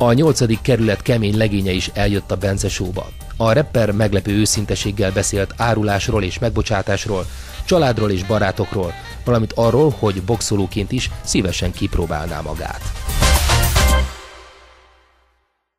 A nyolcadik kerület kemény legénye is eljött a Bence Show-ba. A rapper meglepő őszinteséggel beszélt árulásról és megbocsátásról, családról és barátokról, valamint arról, hogy boxolóként is szívesen kipróbálná magát.